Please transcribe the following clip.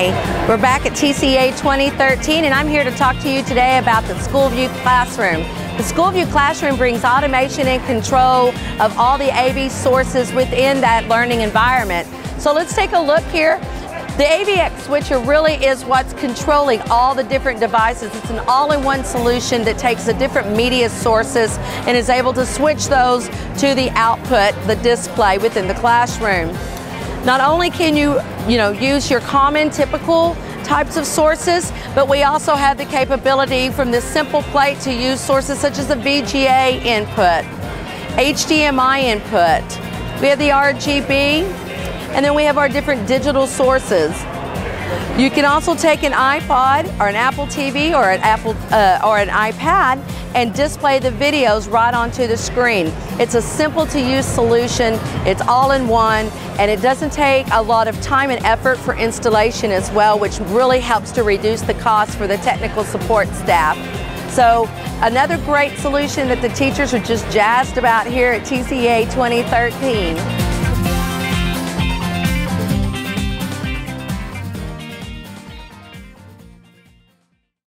Hi, we're back at TCEA 2013 and I'm here to talk to you today about the SchoolView Classroom. The SchoolView Classroom brings automation and control of all the AV sources within that learning environment. So let's take a look here. The AVX switcher really is what's controlling all the different devices. It's an all-in-one solution that takes the different media sources and is able to switch those to the output, the display within the classroom. Not only can you, you know, use your common typical types of sources, but we also have the capability from this simple plate to use sources such as the VGA input, HDMI input. We have the RGB, and then we have our different digital sources. You can also take an iPod or an Apple TV or an Apple uh, or an iPad and display the videos right onto the screen. It's a simple to use solution. It's all in one and it doesn't take a lot of time and effort for installation as well, which really helps to reduce the cost for the technical support staff. So another great solution that the teachers are just jazzed about here at TCEA 2013.